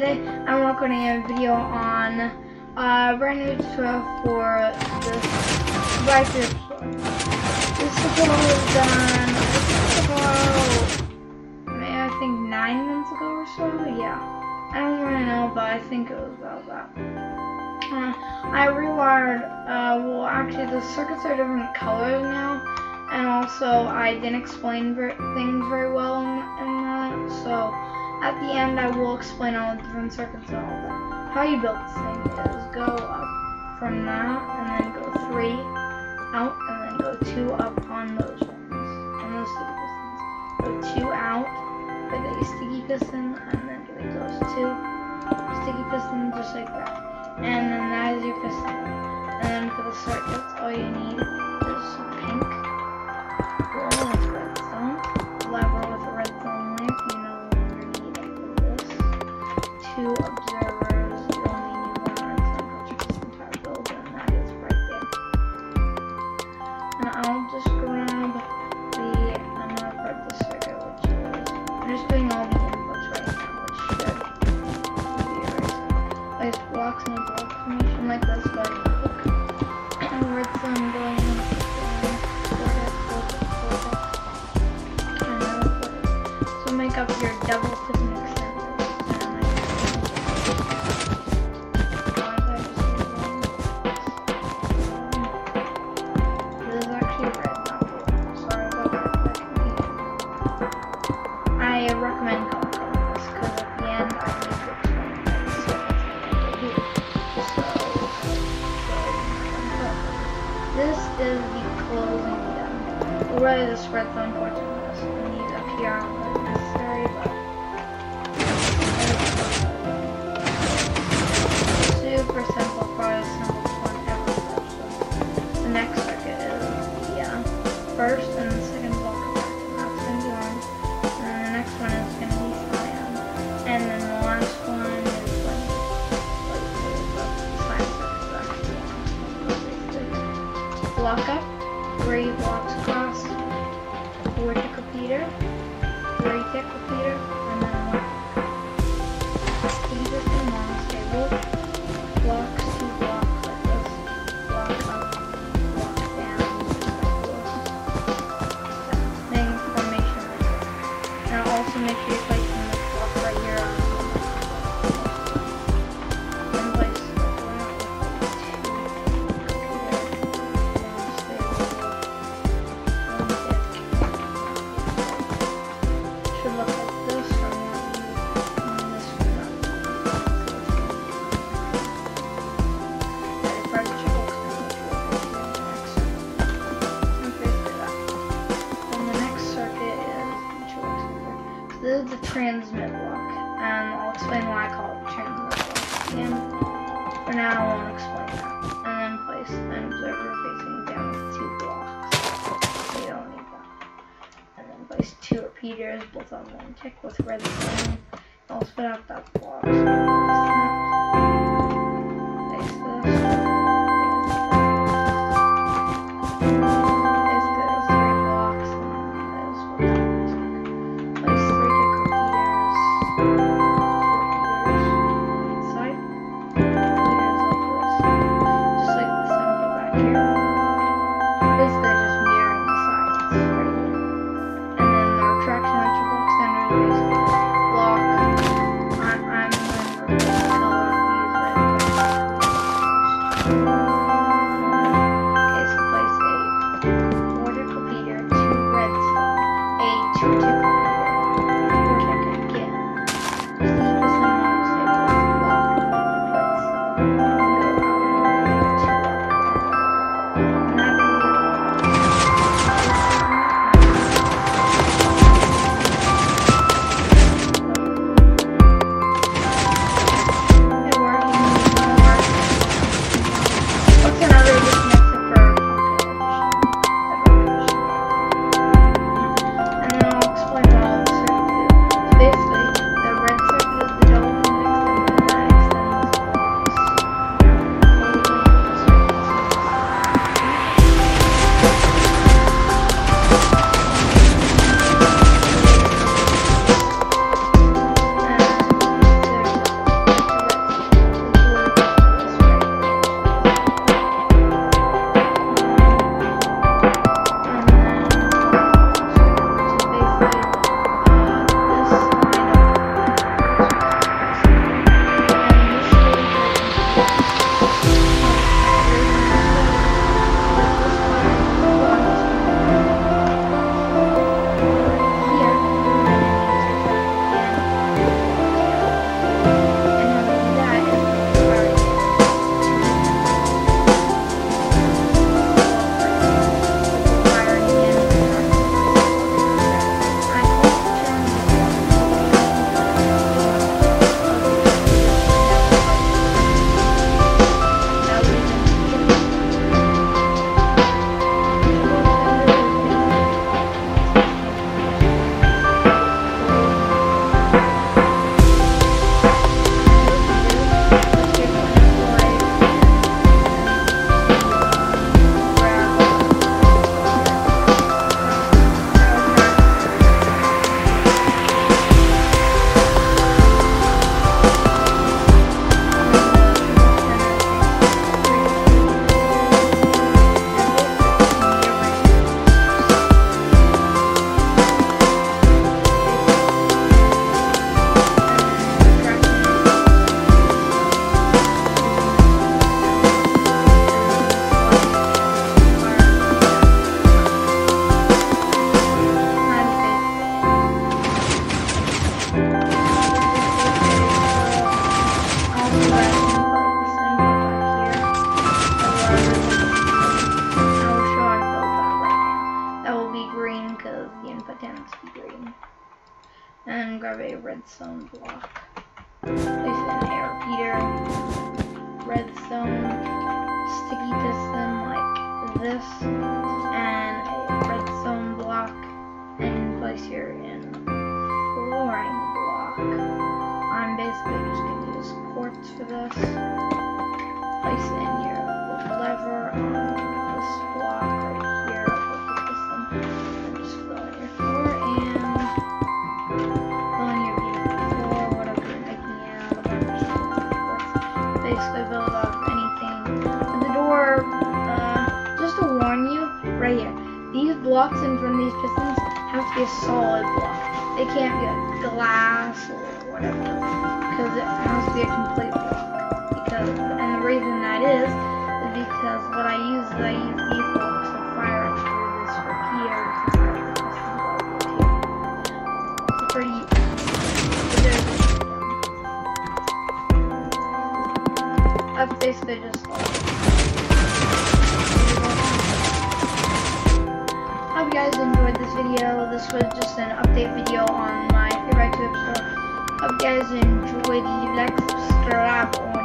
today I'm recording a video on a brand new tutorial for this store. This tutorial was done about, I think nine months ago or so, yeah. I don't really know, but I think it was about that. Uh, I rewired, uh, well actually the circuits are different colors now, and also I didn't explain things very well in, in that, so at the end, I will explain all the different circuits and all that. How you build this thing is go up from that, and then go three out, and then go two up on those ones, on those sticky pistons. Go two out with a sticky piston, and then do those two sticky pistons just like that. And then that is your piston. And then for the circuits, all you need is pink, just putting all the inputs right. Now, which should be right. Place blocks in a block formation like this, but look, redstone going in. So make up your double piston Is the closing. We'll really just redstone ports on this. We need up here Block up, three blocks across, four tick repeater, three tick repeater, and then the long transmit block, and I'll explain why I call it transmit block. And for now, I won't explain that. And then place an observer facing down with two blocks. We don't need that. And then place two repeaters, both on one tick with red redstone. I'll spit out that block. So place this. Symbol back a redstone block. Place it in a repeater. Redstone. Sticky piston like this. And a redstone block. And place your in flooring block. I'm basically just going to use quartz for this. Anything. The door, uh, just to warn you, right here, these blocks in front of these pistons have to be a solid block. They can't be glass or whatever, because it has to be a complete block. Because, and the reason that is, is because what I use is I use these blocks to fire through this block here. It's pretty, that's basically just Hope you guys enjoyed this video. This was just an update video on my favorite two store. Hope you guys enjoyed. Like, subscribe,